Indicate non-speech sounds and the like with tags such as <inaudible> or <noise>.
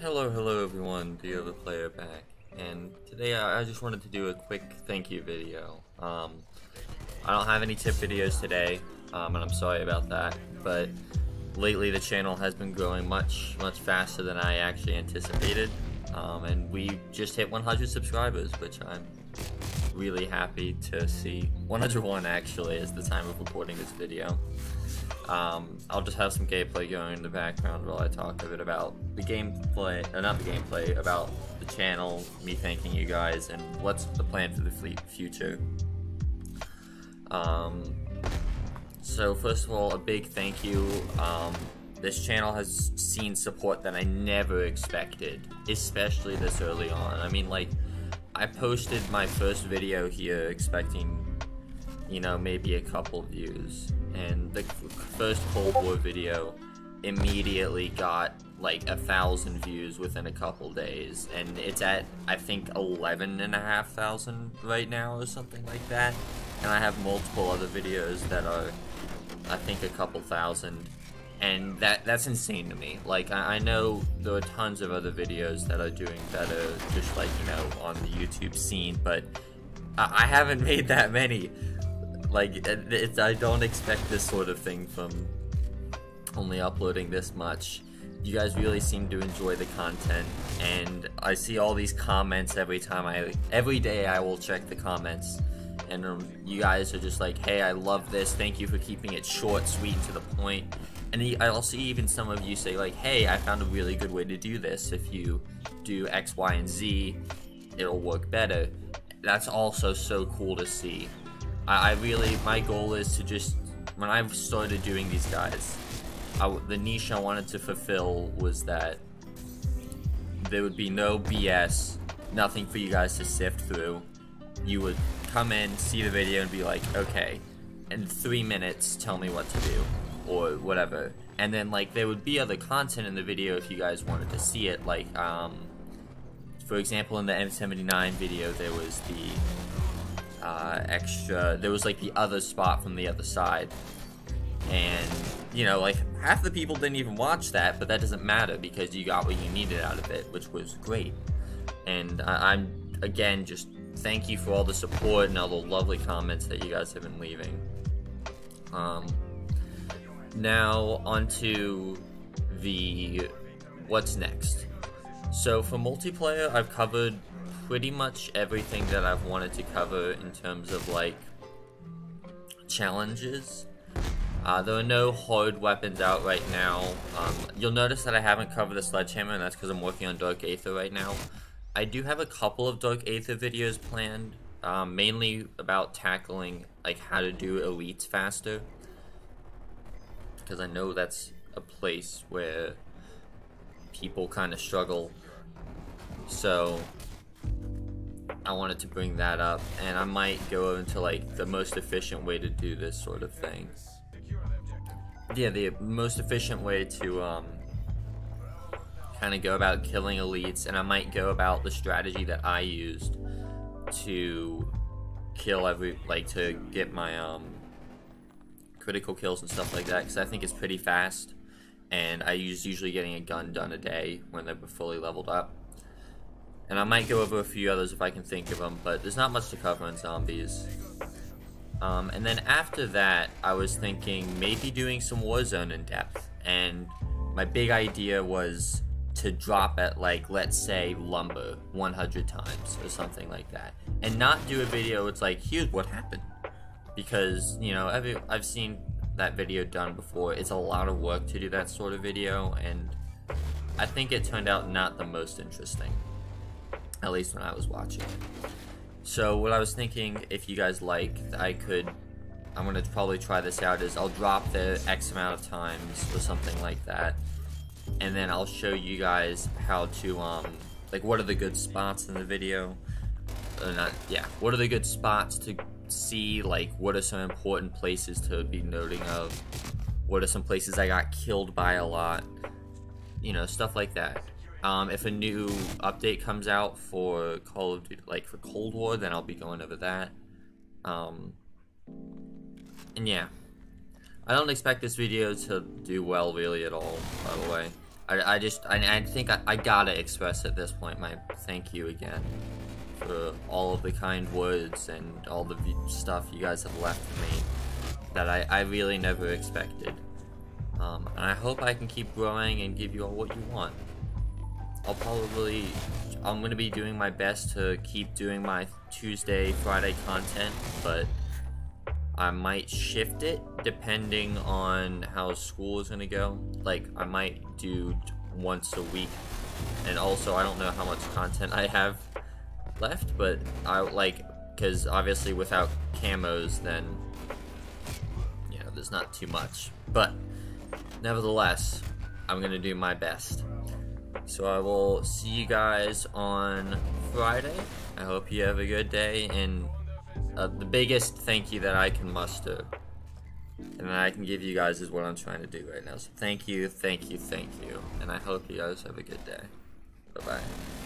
Hello, hello everyone, the Overplayer back, and today I, just wanted to do a quick thank you video. Um, I don't have any tip videos today, um, and I'm sorry about that, but lately the channel has been growing much, much faster than I actually anticipated, um, and we just hit 100 subscribers, which I'm really happy to see. 101 actually is the time of recording this video. Um, I'll just have some gameplay going in the background while I talk a bit about the gameplay, uh, not the gameplay, about the channel, me thanking you guys, and what's the plan for the fleet future. Um, so first of all, a big thank you. Um, this channel has seen support that I never expected, especially this early on. I mean, like, I posted my first video here expecting you know, maybe a couple views. And the first Cold War video immediately got like a thousand views within a couple days. And it's at, I think, eleven and a half thousand right now or something like that. And I have multiple other videos that are, I think, a couple thousand. And that that's insane to me. Like, I, I know there are tons of other videos that are doing better, just like, you know, on the YouTube scene, but I, I haven't <laughs> made that many. Like, it's, I don't expect this sort of thing from only uploading this much. You guys really seem to enjoy the content, and I see all these comments every time I, every day I will check the comments, and you guys are just like, hey, I love this, thank you for keeping it short, sweet, to the point. And I'll see even some of you say like, hey, I found a really good way to do this. If you do X, Y, and Z, it'll work better. That's also so cool to see. I, I really, my goal is to just, when I started doing these guys, I, the niche I wanted to fulfill was that there would be no BS, nothing for you guys to sift through. You would come in, see the video, and be like, okay, in three minutes, tell me what to do, or whatever. And then, like, there would be other content in the video if you guys wanted to see it, like, um, for example, in the M79 video, there was the uh, extra. There was like the other spot from the other side, and you know, like half the people didn't even watch that, but that doesn't matter because you got what you needed out of it, which was great. And I- I'm again just thank you for all the support and all the lovely comments that you guys have been leaving. Um, now onto the what's next. So for multiplayer, I've covered pretty much everything that I've wanted to cover in terms of like challenges. Uh, there are no hard weapons out right now. Um, you'll notice that I haven't covered the sledgehammer, and that's because I'm working on Dark Aether right now. I do have a couple of Dark Aether videos planned, um, mainly about tackling like how to do elites faster, because I know that's a place where people kind of struggle. So I wanted to bring that up, and I might go into like the most efficient way to do this sort of thing. Yeah, the most efficient way to um, kind of go about killing elites, and I might go about the strategy that I used to kill every like to get my um, critical kills and stuff like that, because I think it's pretty fast, and I use usually getting a gun done a day when they're fully leveled up. And I might go over a few others if I can think of them, but there's not much to cover on zombies. Um, and then after that, I was thinking maybe doing some Warzone in depth. And my big idea was to drop at like, let's say, lumber 100 times or something like that. And not do a video it's like, here's what happened. Because, you know, every, I've seen that video done before. It's a lot of work to do that sort of video, and I think it turned out not the most interesting at least when I was watching it. So what I was thinking, if you guys like, I could, I'm gonna probably try this out. Is I'll drop the X amount of times or something like that, and then I'll show you guys how to um, like what are the good spots in the video. Uh, not yeah, what are the good spots to see? Like what are some important places to be noting of? What are some places I got killed by a lot? You know, stuff like that. Um, if a new update comes out for Call of Duty, like for Cold War, then I'll be going over that. Um, and yeah, I don't expect this video to do well really at all, by the way. I, I just I, I think I, I gotta express at this point my thank you again for all of the kind words and all the stuff you guys have left for me that I, I really never expected. Um, and I hope I can keep growing and give you all what you want. I'll probably I'm gonna be doing my best to keep doing my Tuesday Friday content, but I might shift it depending on how school is gonna go. Like I might do once a week, and also I don't know how much content I have left, but I like because obviously without camos, then you know there's not too much. But nevertheless, I'm gonna do my best. So I will see you guys on Friday. I hope you have a good day and uh, the biggest thank you that I can muster and I can give you guys is what I'm trying to do right now. So thank you, thank you, thank you. And I hope you guys have a good day. Bye-bye.